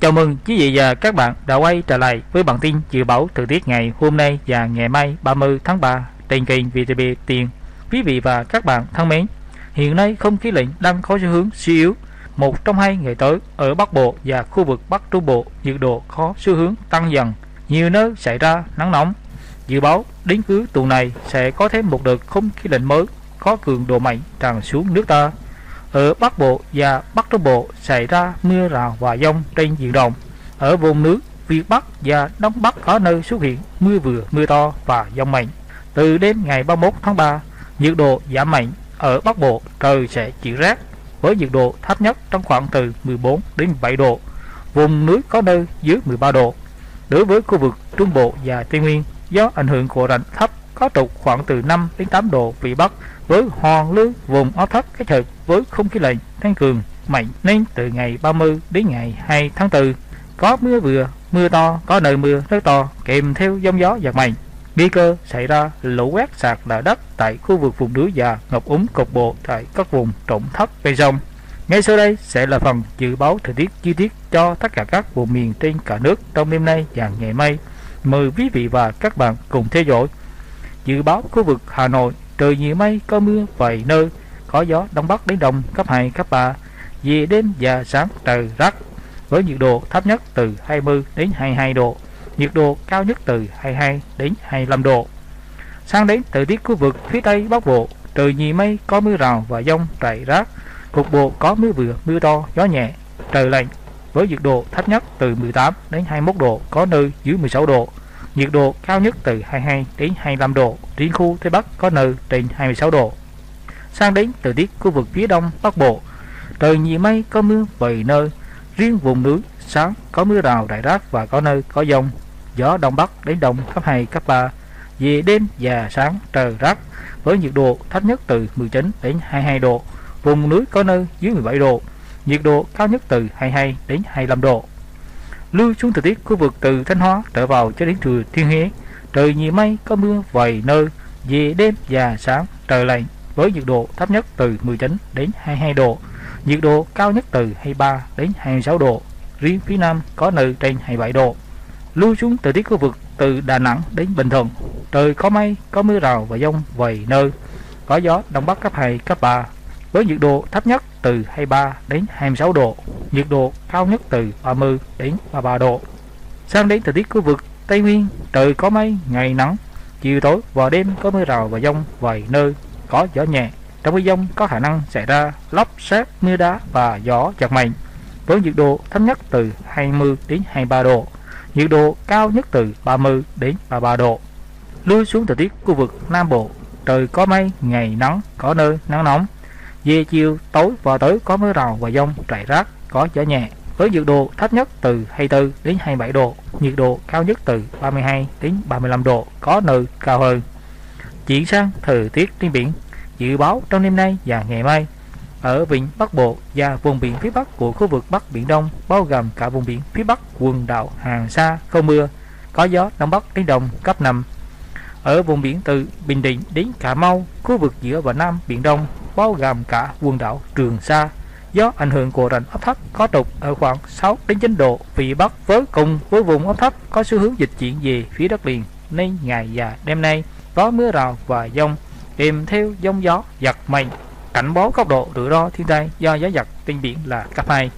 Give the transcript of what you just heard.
Chào mừng quý vị và các bạn đã quay trở lại với bản tin dự báo thời tiết ngày hôm nay và ngày mai 30 tháng 3 trên kênh VTV Tiền. Quý vị và các bạn thân mến, hiện nay không khí lạnh đang có xu hướng suy yếu. Một trong hai ngày tới ở Bắc Bộ và khu vực Bắc Trung Bộ nhiệt độ có xu hướng tăng dần, nhiều nơi xảy ra nắng nóng. Dự báo đến cuối tuần này sẽ có thêm một đợt không khí lạnh mới có cường độ mạnh tràn xuống nước ta ở Bắc Bộ và Bắc Trung Bộ xảy ra mưa rào và dông trên diện rộng. Ở vùng nước Việt Bắc và Đông Bắc có nơi xuất hiện mưa vừa, mưa to và dông mạnh. Từ đêm ngày 31 tháng 3, nhiệt độ giảm mạnh ở Bắc Bộ trời sẽ chuyển rét với nhiệt độ thấp nhất trong khoảng từ 14 đến 17 độ. Vùng núi có nơi dưới 13 độ. Đối với khu vực Trung Bộ và Tây Nguyên, do ảnh hưởng của rãnh thấp có trục khoảng từ 5 đến 8 độ vị Bắc với hoàn lưu vùng áp thấp kết hợp với không khí lạnh tăng cường mạnh nên từ ngày 30 đến ngày 2 tháng 4 có mưa vừa, mưa to, có nơi mưa rất to kèm theo giông gió giật mạnh. Nguy cơ xảy ra lũ quét sạt lở đất tại khu vực vùng núi và ngập úng cục bộ tại các vùng trũng thấp ven sông. Ngay sau đây sẽ là phần dự báo thời tiết chi tiết cho tất cả các vùng miền trên cả nước trong đêm nay và ngày mai. Mời quý vị và các bạn cùng theo dõi. Dự báo khu vực Hà Nội trời nhiều mây có mưa vài nơi có gió đông bắc đến đông cấp 2, cấp 3 về đêm và sáng trời rắc với nhiệt độ thấp nhất từ 20 đến 22 độ nhiệt độ cao nhất từ 22 đến 25 độ. Sang đến thời tiết khu vực phía tây bắc bộ trời nhiều mây có mưa rào và dông rải rác cục bộ có mưa vừa mưa to gió nhẹ trời lạnh với nhiệt độ thấp nhất từ 18 đến 21 độ, có nơi dưới 16 độ. Nhiệt độ cao nhất từ 22 đến 25 độ, riêng khu tây bắc có nơi trên 26 độ. Sang đến thời tiết khu vực phía đông bắc bộ, trời nhiều mây, có mưa vài nơi. Riêng vùng núi, sáng có mưa rào rải rác và có nơi có dông. Gió đông bắc đến đông cấp 2 cấp 3 về đêm và sáng, trời rác với nhiệt độ thấp nhất từ 19 đến 22 độ. Vùng núi có nơi dưới 17 độ nhiệt độ cao nhất từ 22 đến 25 độ lưu xuống thời tiết khu vực từ Thanh Hóa trở vào cho đến thừa Thiên Huế trời nhiều mây có mưa vài nơi về đêm và sáng trời lạnh với nhiệt độ thấp nhất từ 19 đến 22 độ, nhiệt độ cao nhất từ 23 đến 26 độ, riêng phía Nam có nơi trên 27 độ. Lưu xuống thời tiết khu vực từ Đà Nẵng đến Bình Thuận, trời có mây, có mưa rào và dông vài nơi, có gió đông bắc cấp 2, cấp 3, với nhiệt độ thấp nhất từ 23 đến 26 độ, nhiệt độ cao nhất từ 30 đến 33 độ. Sang đến thời tiết khu vực Tây Nguyên, trời có mây, ngày nắng, chiều tối và đêm có mưa rào và dông vài nơi, có gió nhẹ. Trong mưa dông có khả năng xảy ra lốc xét mưa đá và gió giật mạnh với nhiệt độ thấp nhất từ 20 đến 23 độ nhiệt độ cao nhất từ 30 đến 33 độ. Lui xuống thời tiết khu vực Nam Bộ trời có mây ngày nắng có nơi nắng nóng về chiều tối và tối có mưa rào và dông rải rác có gió nhẹ với nhiệt độ thấp nhất từ 24 đến 27 độ nhiệt độ cao nhất từ 32 đến 35 độ có nơi cao hơn Chuyển sang thời tiết trên biển, dự báo trong đêm nay và ngày mai ở vịnh Bắc Bộ và vùng biển phía Bắc của khu vực Bắc Biển Đông bao gồm cả vùng biển phía Bắc quần đảo Hoàng Sa không mưa, có gió Đông Bắc đến Đông cấp 5. Ở vùng biển từ Bình Định đến Cà Mau, khu vực giữa và Nam Biển Đông bao gồm cả quần đảo Trường Sa do ảnh hưởng của rãnh áp thấp có trục ở khoảng 6 đến 9 độ vị Bắc với cùng với vùng áp thấp có xu hướng dịch chuyển về phía đất liền. Nên ngày và đêm nay, có mưa rào và dông, kèm theo dông gió giật mạnh. Cảnh báo cấp độ rủi ro thiên tai do gió giật trên biển là cấp 2